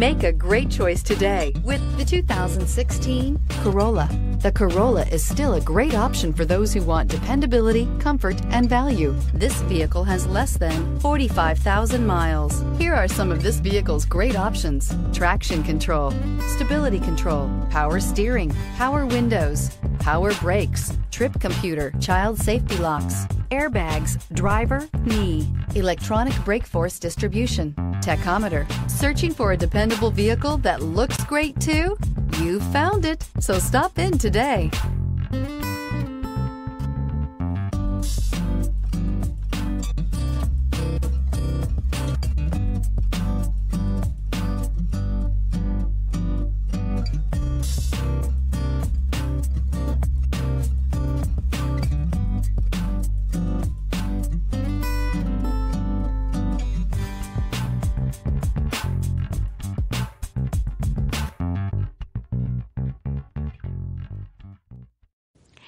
Make a great choice today with the 2016 Corolla. The Corolla is still a great option for those who want dependability, comfort, and value. This vehicle has less than 45,000 miles. Here are some of this vehicle's great options. Traction control, stability control, power steering, power windows, power brakes, trip computer, child safety locks, airbags, driver, knee, electronic brake force distribution, tachometer. Searching for a dependable vehicle that looks great too? You found it, so stop in today.